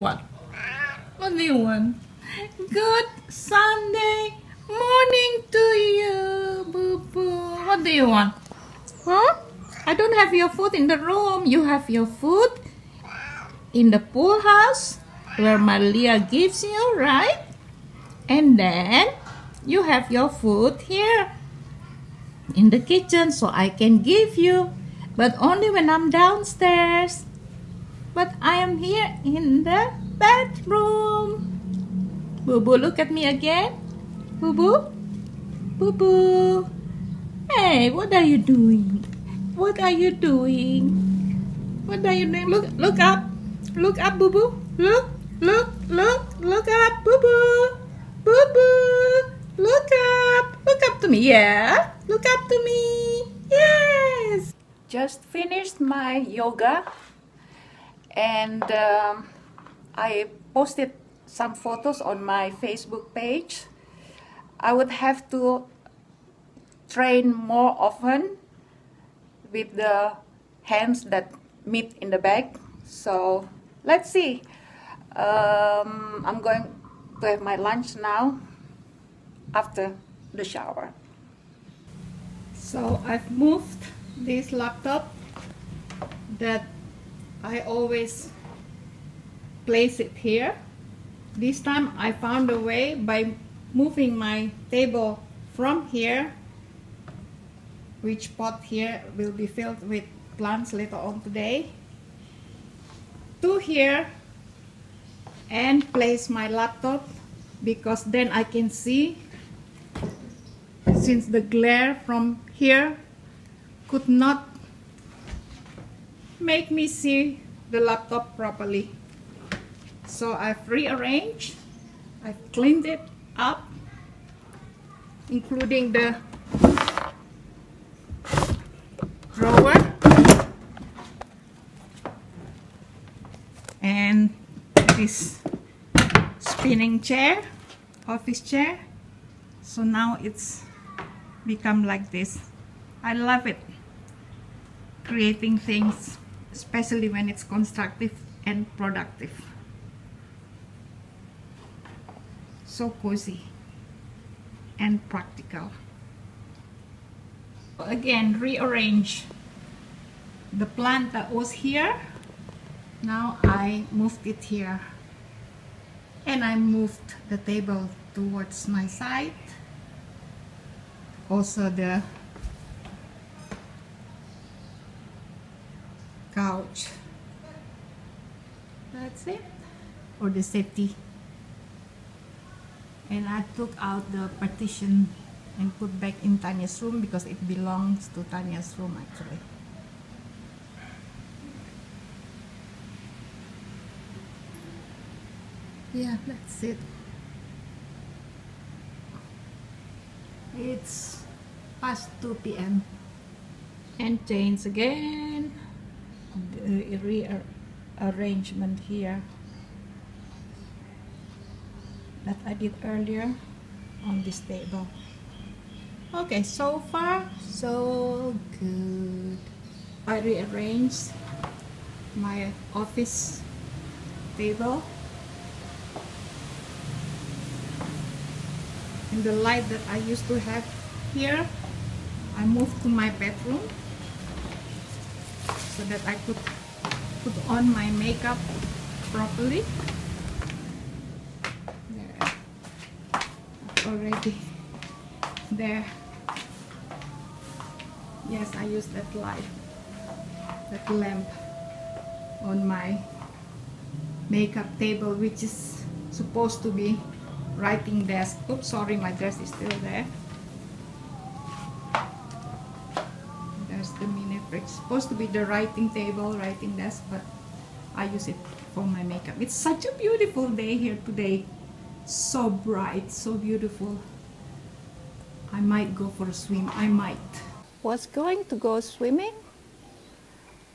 What? What do you want? Good Sunday morning to you, boo boo. What do you want? Huh? I don't have your food in the room. You have your food in the pool house where Malia gives you, right? And then you have your food here in the kitchen so I can give you, but only when I'm downstairs. But I am here in the bedroom. Boo boo, look at me again. Boo boo. Boo boo. Hey, what are you doing? What are you doing? What are you doing? Look, look up. Look up, boo boo. Look, look, look, look up, boo boo. Boo boo. Look up. Look up to me. Yeah. Look up to me. Yes. Just finished my yoga and um, I posted some photos on my Facebook page. I would have to train more often with the hands that meet in the back. So let's see. Um, I'm going to have my lunch now after the shower. So I've moved this laptop that I always place it here. This time I found a way by moving my table from here, which pot here will be filled with plants later on today, to here and place my laptop because then I can see since the glare from here could not make me see the laptop properly. So I've rearranged, I've cleaned it up, including the drawer and this spinning chair, office chair. So now it's become like this. I love it creating things especially when it's constructive and productive. So cozy and practical. Again, rearrange the plant that was here. Now I moved it here. And I moved the table towards my side. Also the couch. That's it. Or the safety. And I took out the partition and put back in Tanya's room because it belongs to Tanya's room actually. Yeah that's it. It's past 2 p.m. and change again Uh, rearrangement here that I did earlier on this table. Okay so far so good. I rearranged my office table and the light that I used to have here. I moved to my bedroom so that I could put on my makeup properly. There. Already there. Yes, I use that light, that lamp on my makeup table which is supposed to be writing desk. Oops, sorry, my dress is still there. It's supposed to be the writing table, writing desk, but I use it for my makeup. It's such a beautiful day here today. So bright, so beautiful. I might go for a swim. I might. Was going to go swimming,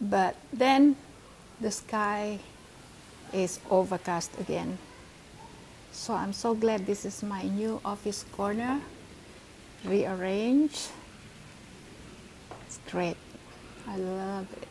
but then the sky is overcast again. So I'm so glad this is my new office corner. Rearrange. It's great. I love it.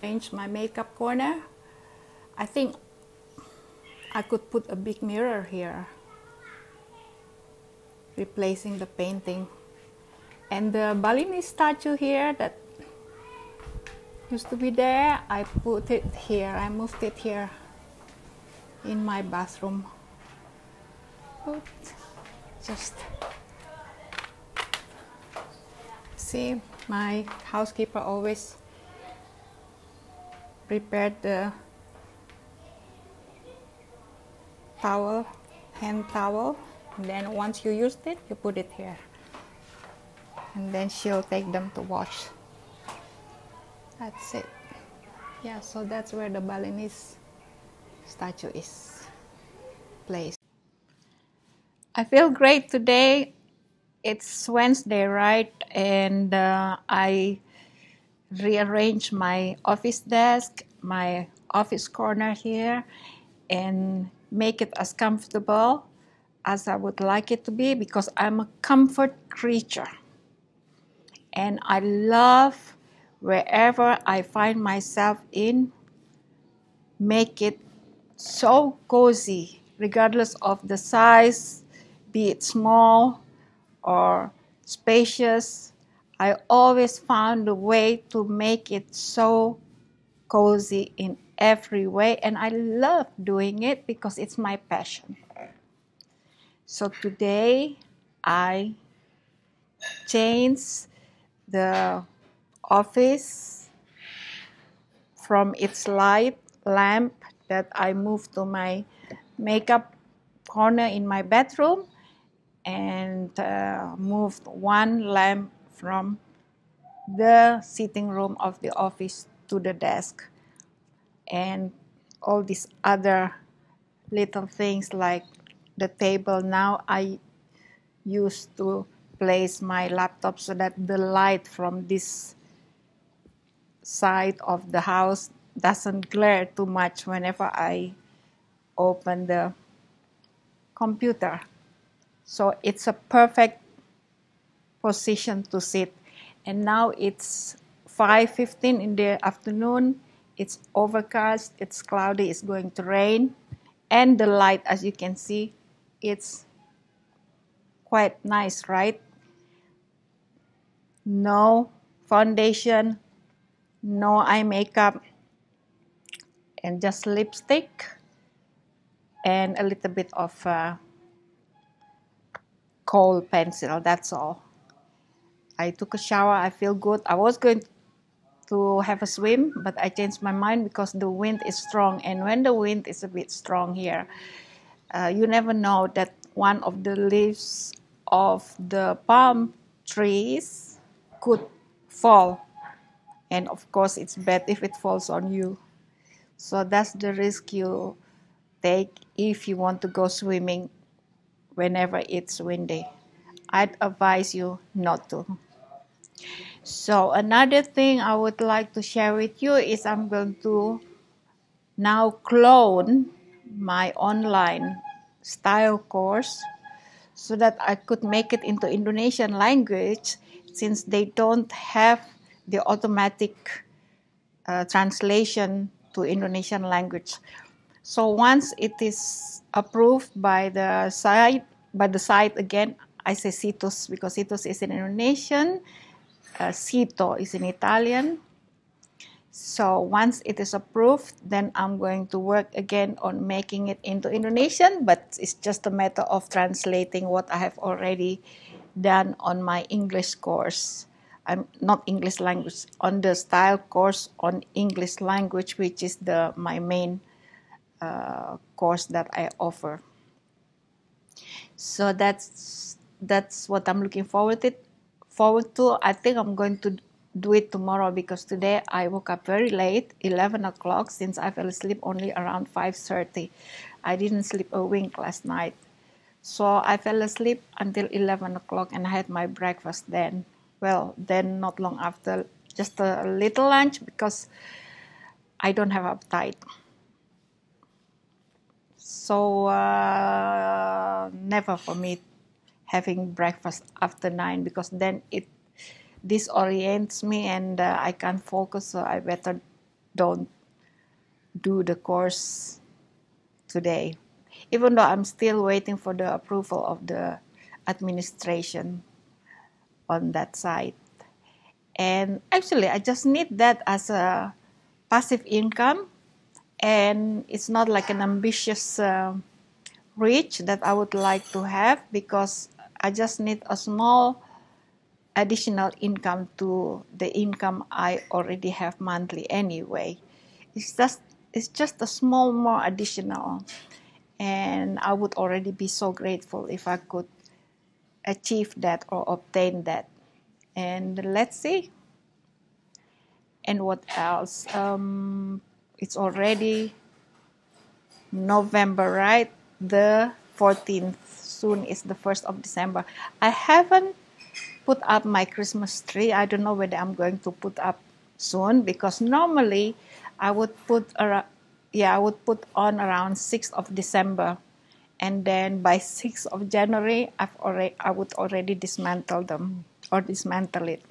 Change my makeup corner. I think I could put a big mirror here replacing the painting and the Balinese statue here that used to be there I put it here I moved it here in my bathroom but just see my housekeeper always prepared the towel hand towel and then once you used it you put it here. And then she'll take them to wash. That's it. Yeah so that's where the Balinese statue is placed. I feel great today it's Wednesday right and uh, I rearranged my office desk my office corner here and make it as comfortable as I would like it to be because I'm a comfort creature. And I love wherever I find myself in, make it so cozy, regardless of the size, be it small or spacious. I always found a way to make it so cozy in every way, and I love doing it because it's my passion. So today I changed the office from its light lamp that I moved to my makeup corner in my bedroom and uh, moved one lamp from the sitting room of the office to the desk and all these other little things like the table now I used to place my laptop so that the light from this side of the house doesn't glare too much whenever I open the computer. So it's a perfect position to sit. And now it's 5.15 in the afternoon. It's overcast, it's cloudy, it's going to rain. And the light, as you can see, it's quite nice, right? No foundation, no eye makeup, and just lipstick and a little bit of uh, kohl pencil, that's all. I took a shower, I feel good. I was going to have a swim, but I changed my mind because the wind is strong, and when the wind is a bit strong here, uh, you never know that one of the leaves of the palm trees could fall and of course it's bad if it falls on you so that's the risk you take if you want to go swimming whenever it's windy i'd advise you not to so another thing i would like to share with you is i'm going to now clone my online style course so that I could make it into Indonesian language since they don't have the automatic uh, translation to Indonesian language. So once it is approved by the site, by the site again, I say Situs because Situs is in Indonesian, uh, Sito is in Italian, so once it is approved, then I'm going to work again on making it into Indonesian, but it's just a matter of translating what I have already done on my English course. I'm not English language on the style course on English language, which is the my main uh, course that I offer. So that's that's what I'm looking forward to. Forward to. I think I'm going to do it tomorrow because today I woke up very late, 11 o'clock, since I fell asleep only around 5.30. I didn't sleep a wink last night. So I fell asleep until 11 o'clock and I had my breakfast then. Well, then not long after, just a little lunch because I don't have appetite. So uh, never for me having breakfast after 9 because then it disorients me and uh, I can't focus, so I better don't do the course today, even though I'm still waiting for the approval of the administration on that side. And actually, I just need that as a passive income, and it's not like an ambitious uh, reach that I would like to have because I just need a small additional income to the income I already have monthly anyway. It's just it's just a small more additional and I would already be so grateful if I could achieve that or obtain that. And let's see. And what else? Um, it's already November, right? The 14th. Soon is the 1st of December. I haven't put up my Christmas tree. I don't know whether I'm going to put up soon because normally I would put around, yeah, I would put on around 6th of December. And then by 6th of January, I've already, I would already dismantle them or dismantle it.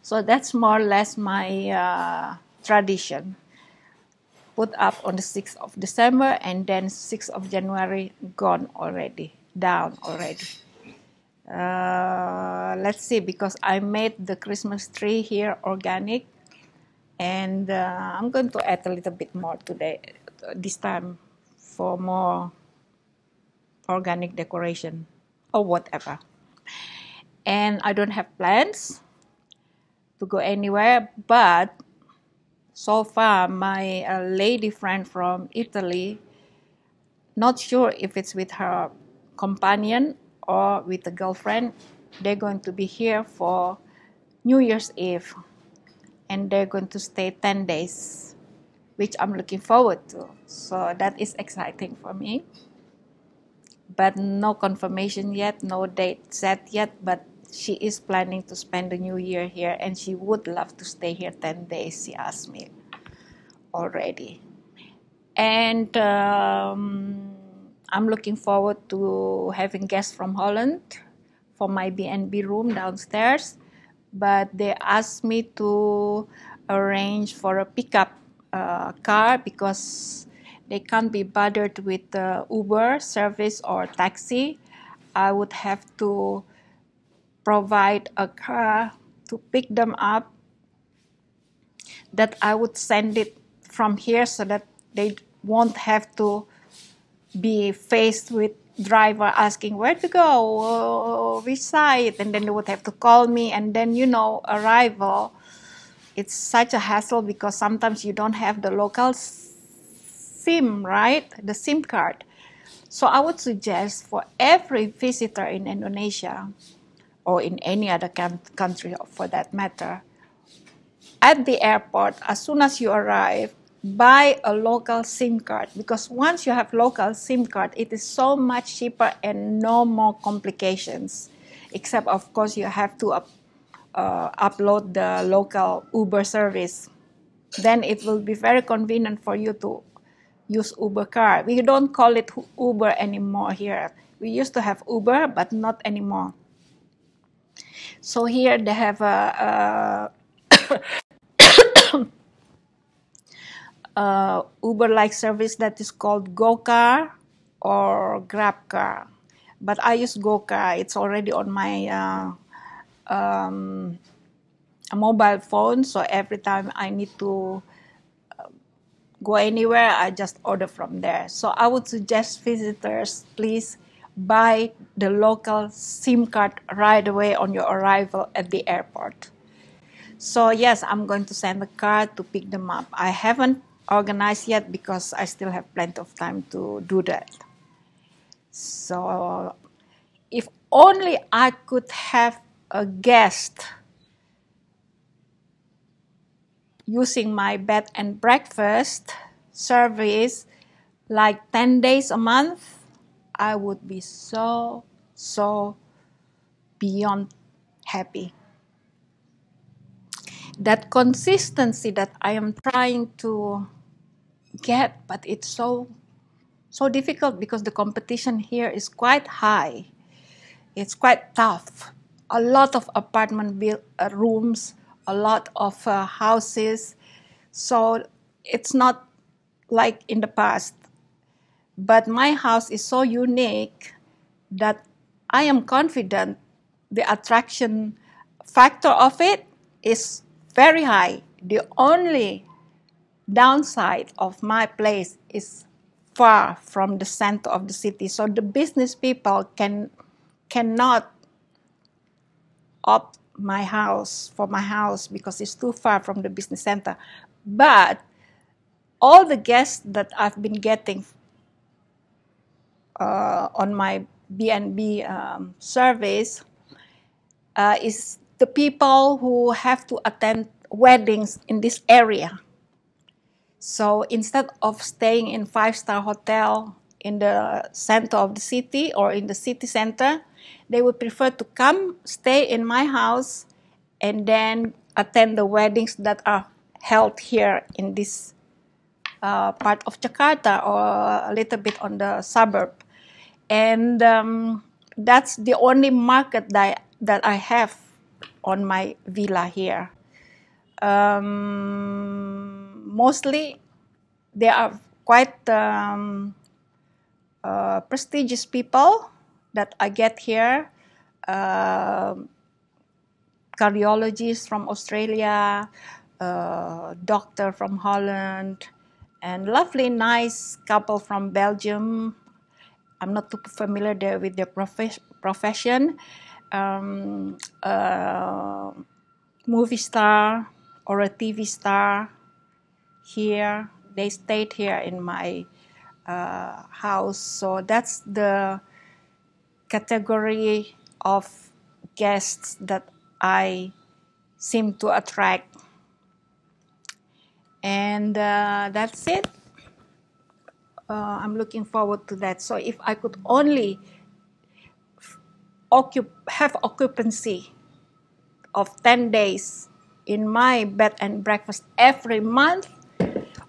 So that's more or less my uh, tradition. Put up on the 6th of December and then 6th of January gone already, down already. Uh, let's see because I made the Christmas tree here organic and uh, I'm going to add a little bit more today this time for more organic decoration or whatever and I don't have plans to go anywhere but so far my uh, lady friend from Italy not sure if it's with her companion or with a girlfriend, they're going to be here for New Year's Eve and they're going to stay 10 days, which I'm looking forward to. So that is exciting for me. But no confirmation yet, no date set yet, but she is planning to spend the new year here and she would love to stay here 10 days, she asked me already. And um, I'm looking forward to having guests from Holland for my B&B room downstairs. But they asked me to arrange for a pickup uh, car because they can't be bothered with the Uber service or taxi. I would have to provide a car to pick them up that I would send it from here so that they won't have to be faced with driver asking where to go, uh, which side, and then they would have to call me, and then you know arrival. It's such a hassle because sometimes you don't have the local SIM, right? The SIM card. So I would suggest for every visitor in Indonesia, or in any other country for that matter, at the airport, as soon as you arrive, buy a local SIM card because once you have local SIM card, it is so much cheaper and no more complications. Except, of course, you have to up, uh, upload the local Uber service. Then it will be very convenient for you to use Uber car. We don't call it Uber anymore here. We used to have Uber, but not anymore. So here they have a, a uh, Uber-like service that is called GoCar or GrabCar. But I use GoCar. It's already on my uh, um, mobile phone, so every time I need to uh, go anywhere, I just order from there. So I would suggest visitors, please buy the local SIM card right away on your arrival at the airport. So yes, I'm going to send a car to pick them up. I haven't organized yet because I still have plenty of time to do that. So, if only I could have a guest using my bed and breakfast service like 10 days a month, I would be so, so beyond happy that consistency that I am trying to get, but it's so so difficult because the competition here is quite high. It's quite tough. A lot of apartment build, uh, rooms, a lot of uh, houses. So it's not like in the past. But my house is so unique that I am confident the attraction factor of it is very high. The only downside of my place is far from the center of the city, so the business people can cannot opt my house for my house because it's too far from the business center. But all the guests that I've been getting uh, on my B&B um, service uh, is the people who have to attend weddings in this area. So instead of staying in five-star hotel in the center of the city or in the city center, they would prefer to come stay in my house and then attend the weddings that are held here in this uh, part of Jakarta or a little bit on the suburb. And um, that's the only market that, that I have on my villa here. Um, mostly, they are quite um, uh, prestigious people that I get here. Uh, cardiologist from Australia, uh, doctor from Holland, and lovely, nice couple from Belgium. I'm not too familiar there with their prof- profession. Um, uh, movie star or a TV star here. They stayed here in my uh, house. So that's the category of guests that I seem to attract. And uh, that's it. Uh, I'm looking forward to that. So if I could only occup- have occupancy of 10 days in my bed and breakfast every month,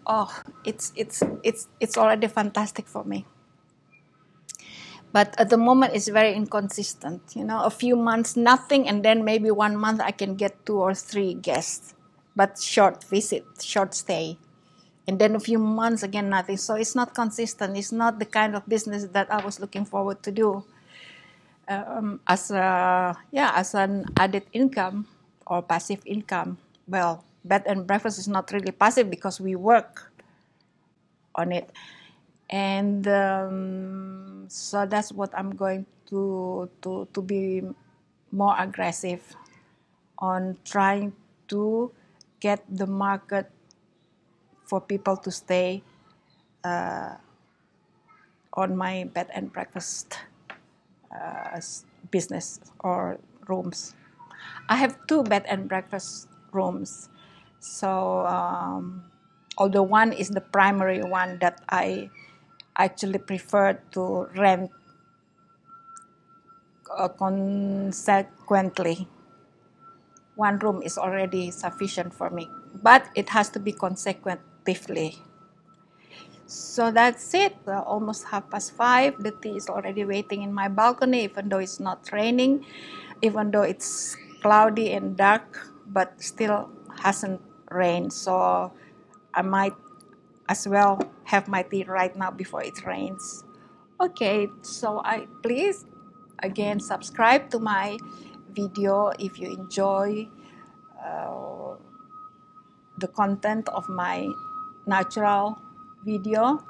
oh, it's, it's, it's, it's already fantastic for me. But at the moment it's very inconsistent you know. A few months nothing and then maybe one month i can get two or three guests. But short visit short stay and then a few months again nothing. So it's not consistent. It's not the kind of business that i was looking forward to do. Um, as a yeah as an added income or passive income. Well bed and breakfast is not really passive because we work on it. And um, so that's what I'm going to to to be more aggressive on trying to get the market for people to stay uh, on my bed and breakfast uh, business or rooms. I have two bed and breakfast rooms, so um, although one is the primary one that I actually prefer to rent uh, consequently. One room is already sufficient for me, but it has to be consecutively. So that's it. Well, almost half past five. The tea is already waiting in my balcony, even though it's not raining, even though it's cloudy and dark, but still hasn't rained. So I might as well have my tea right now before it rains okay so i please again subscribe to my video if you enjoy uh, the content of my natural video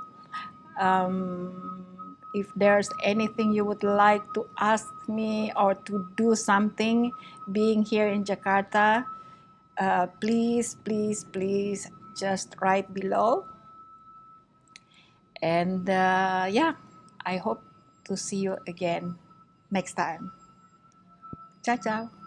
um, if there's anything you would like to ask me or to do something being here in jakarta uh, please please please just write below and uh, yeah, I hope to see you again next time. Ciao, ciao.